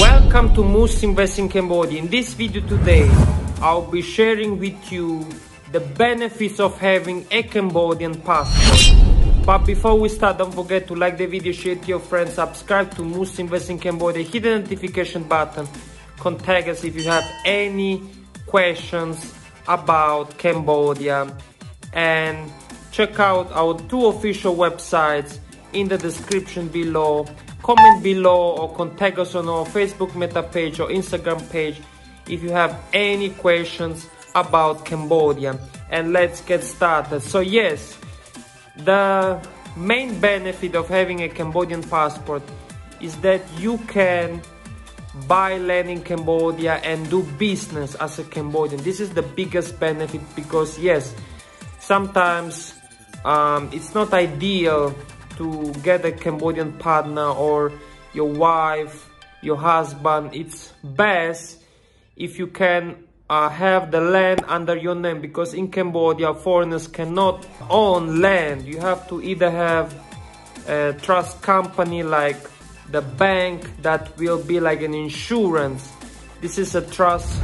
Welcome to Musto Invest in Cambodia. In this video today, I'll be sharing with you the benefits of having a Cambodian passport. But before we start, don't forget to like the video, share it to your friends, subscribe to Musto Invest in Cambodia, hit the notification button, contact us if you have any questions about Cambodia, and check out our two official websites in the description below. Comment below or contact us on our Facebook meta page or Instagram page if you have any questions about Cambodia. And let's get started. So yes, the main benefit of having a Cambodian passport is that you can buy land in Cambodia and do business as a Cambodian. This is the biggest benefit because yes, sometimes um, it's not ideal to get a Cambodian partner or your wife, your husband. It's best if you can uh, have the land under your name because in Cambodia foreigners cannot own land. You have to either have a trust company like the bank that will be like an insurance. This is a trust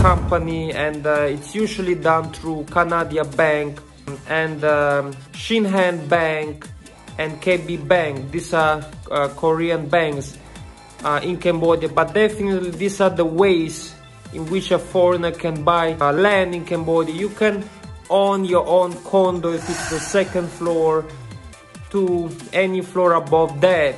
company and uh, it's usually done through Canadia Bank and um, Shinhan Bank and KB Bank. These are uh, Korean banks uh, in Cambodia but definitely these are the ways in which a foreigner can buy uh, land in Cambodia. You can own your own condo if it's the second floor to any floor above that.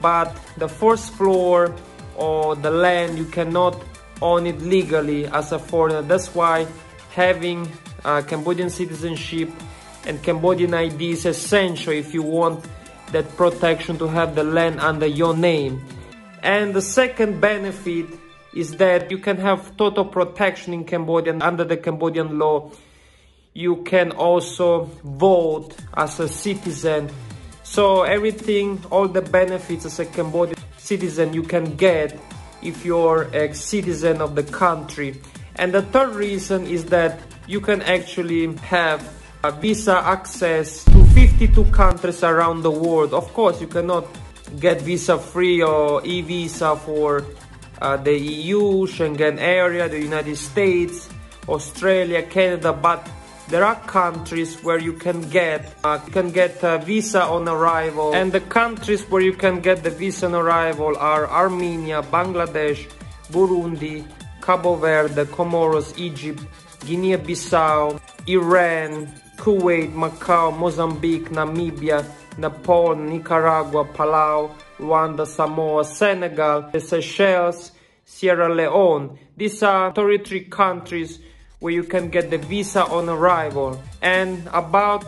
But the first floor or the land, you cannot own it legally as a foreigner. That's why having uh, Cambodian citizenship and Cambodian ID is essential if you want that protection to have the land under your name. And the second benefit is that you can have total protection in Cambodia under the Cambodian law. You can also vote as a citizen. So everything, all the benefits as a Cambodian citizen you can get if you're a citizen of the country. And the third reason is that you can actually have visa access to 52 countries around the world. Of course, you cannot get visa free or e-visa for uh, the EU, Schengen area, the United States, Australia, Canada, but there are countries where you can get uh, can get a visa on arrival and the countries where you can get the visa on arrival are Armenia, Bangladesh, Burundi, Cabo Verde, Comoros, Egypt, Guinea-Bissau, Iran, Kuwait, Macau, Mozambique, Namibia, Nepal, Nicaragua, Palau, Rwanda, Samoa, Senegal, the Seychelles, Sierra Leone. These are 33 countries where you can get the visa on arrival. And about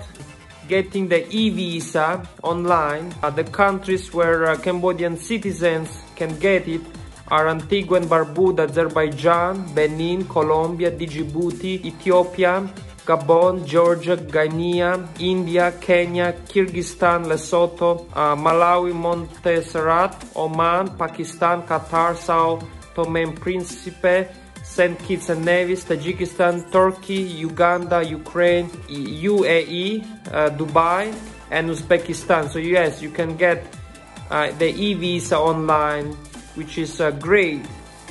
getting the e-visa online, uh, the countries where uh, Cambodian citizens can get it are Antigua and Barbuda, Azerbaijan, Benin, Colombia, Djibouti, Ethiopia, Gabon, Georgia, Guinea, India, Kenya, Kyrgyzstan, Lesotho, uh, Malawi, Montserrat, Oman, Pakistan, Qatar, Sao Tome and Principe, St. Kitts and Nevis, Tajikistan, Turkey, Uganda, Ukraine, UAE, uh, Dubai, and Uzbekistan. So yes, you can get uh, the e-visa online, which is uh, great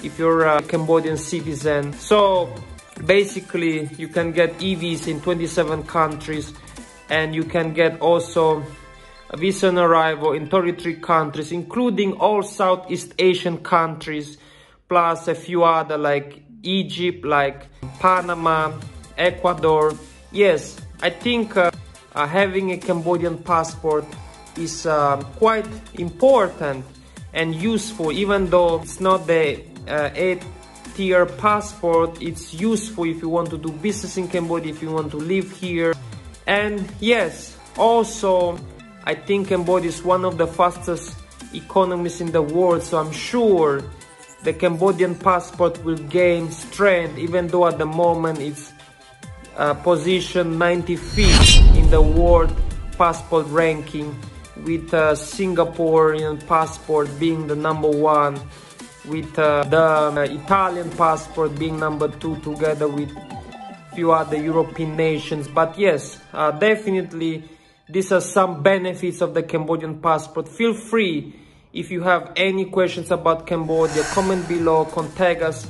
if you're a Cambodian citizen. So basically you can get EVs in 27 countries and you can get also a visa on arrival in 33 countries including all Southeast Asian countries plus a few other like Egypt like Panama Ecuador. Yes I think uh, uh, having a Cambodian passport is uh, quite important and useful even though it's not the uh, tier passport. It's useful if you want to do business in Cambodia, if you want to live here. And yes, also, I think Cambodia is one of the fastest economies in the world. So I'm sure the Cambodian passport will gain strength, even though at the moment it's uh, position 95th in the world passport ranking with uh, Singaporean passport being the number one with uh, the uh, Italian passport being number two together with few other European nations. But yes, uh, definitely these are some benefits of the Cambodian passport. Feel free If you have any questions about Cambodia, comment below, contact us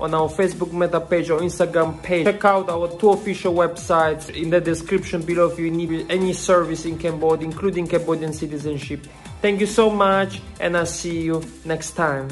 on our Facebook meta page or Instagram page. Check out our two official websites in the description below if you need any service in Cambodia, including Cambodian citizenship. Thank you so much, and I'll see you next time.